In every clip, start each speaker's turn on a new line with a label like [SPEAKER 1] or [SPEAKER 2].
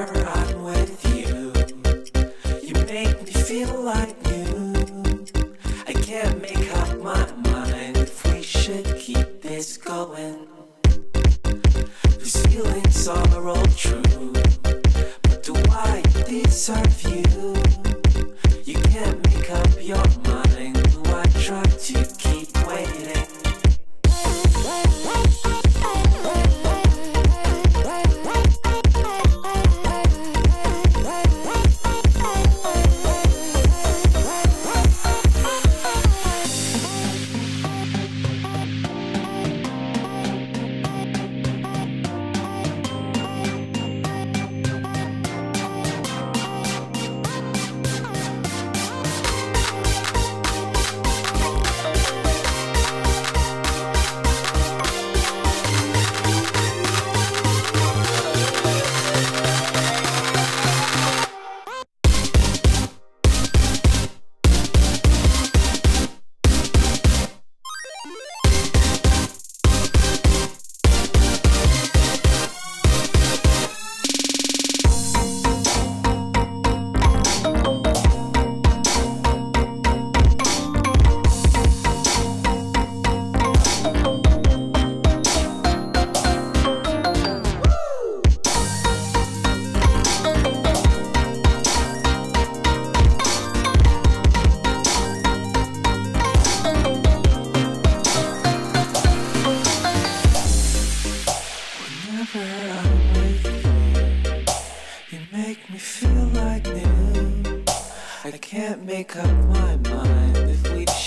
[SPEAKER 1] remember I'm with you. You make me feel like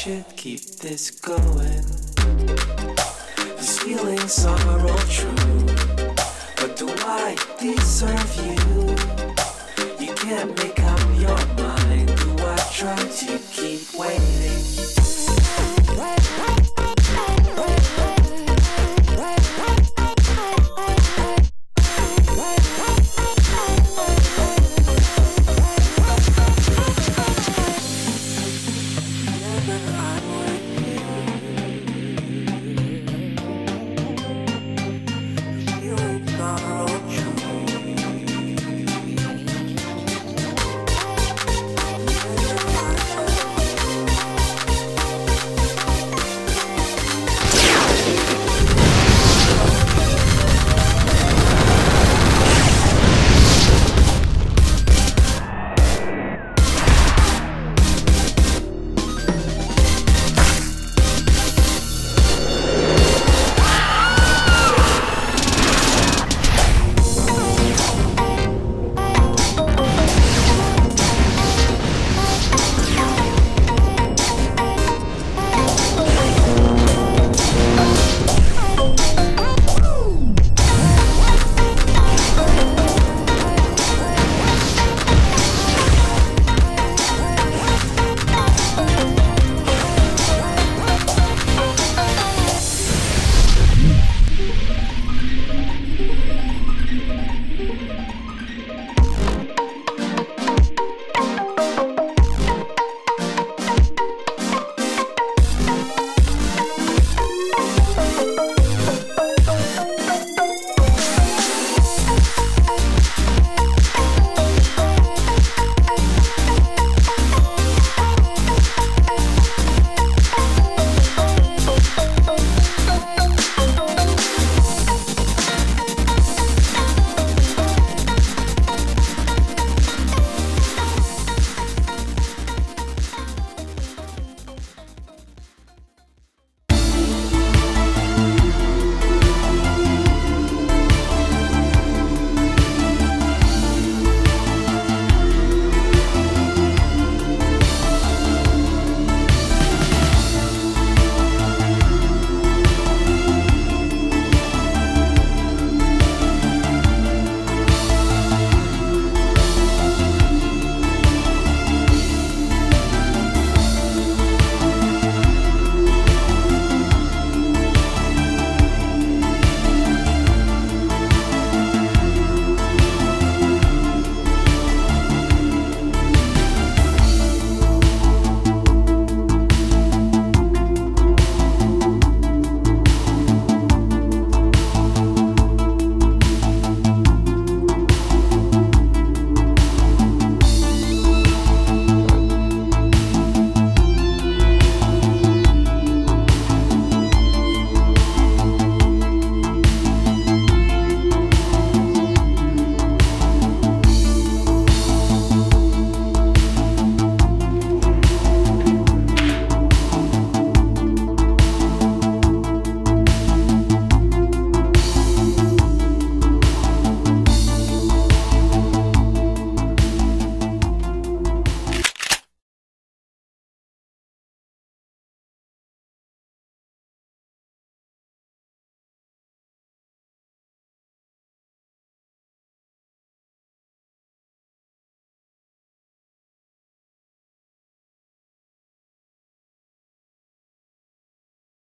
[SPEAKER 1] should keep this going. These feelings are all true, but do I deserve you? You can't make up your mind. Do I try to keep waiting?